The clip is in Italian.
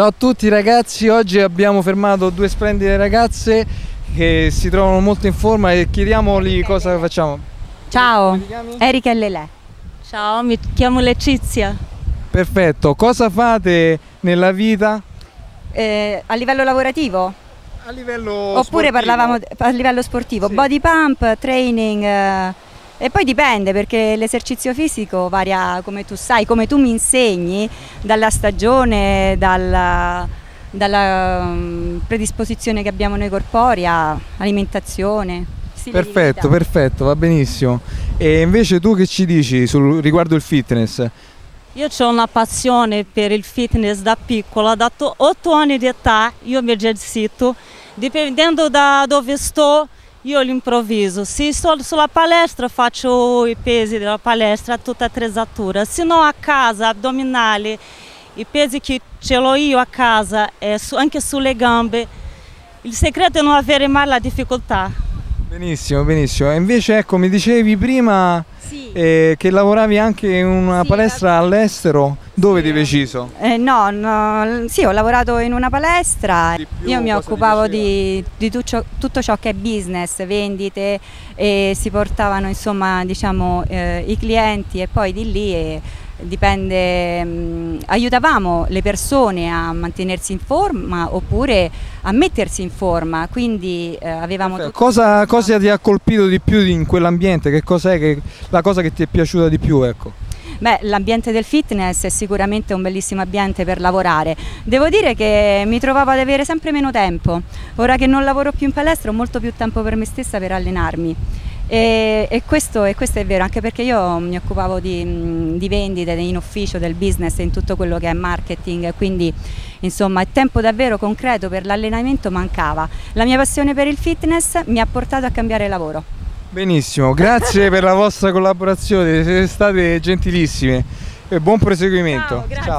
Ciao a tutti ragazzi, oggi abbiamo fermato due splendide ragazze che si trovano molto in forma e chiediamogli cosa facciamo. Ciao? Erika e Lele. Ciao, mi chiamo Letizia. Perfetto, cosa fate nella vita? Eh, a livello lavorativo? A livello Oppure sportivo? parlavamo a livello sportivo? Sì. Body pump, training. eh, e poi dipende perché l'esercizio fisico varia come tu sai, come tu mi insegni, dalla stagione, dalla, dalla predisposizione che abbiamo noi corporea, alimentazione. Perfetto, perfetto, va benissimo. E invece tu che ci dici sul, riguardo il fitness? Io ho una passione per il fitness da piccola, da 8 anni di età io mi esercito, dipendendo da dove sto io l'improvviso. Se sto sulla palestra faccio i pesi della palestra, tutta attrezzatura, se no a casa, addominali, i pesi che ce l'ho io a casa, eh, su- anche sulle gambe. Il segreto è non avere mai la difficoltà. Benissimo, benissimo. E invece ecco, mi dicevi prima Sì. eh, che lavoravi anche in una Sì, palestra all'estero. Dove di preciso? Eh, no, no, sì, ho lavorato in una palestra, io mi ti occupavo di, di tutto, tutto ciò che è business, vendite e si portavano insomma diciamo eh, i clienti e poi di lì eh, dipende, mh, aiutavamo le persone a mantenersi in forma oppure a mettersi in forma, quindi eh, avevamo tutto- Cosa, cosa ti ha colpito di più in quell'ambiente? Che cos'è che, la cosa che ti è piaciuta di più? Ecco. Beh, l'ambiente del fitness è sicuramente un bellissimo ambiente per lavorare. Devo dire che mi trovavo ad avere sempre meno tempo. Ora che non lavoro più in palestra ho molto più tempo per me stessa per allenarmi. E, e questo, e questo è vero, anche perché io mi occupavo di, di vendite in ufficio, del business, in tutto quello che è marketing, quindi insomma il tempo davvero concreto per l'allenamento mancava. La mia passione per il fitness mi ha portato a cambiare lavoro. Benissimo, grazie per la vostra collaborazione, siete state gentilissime e buon proseguimento. Ciao.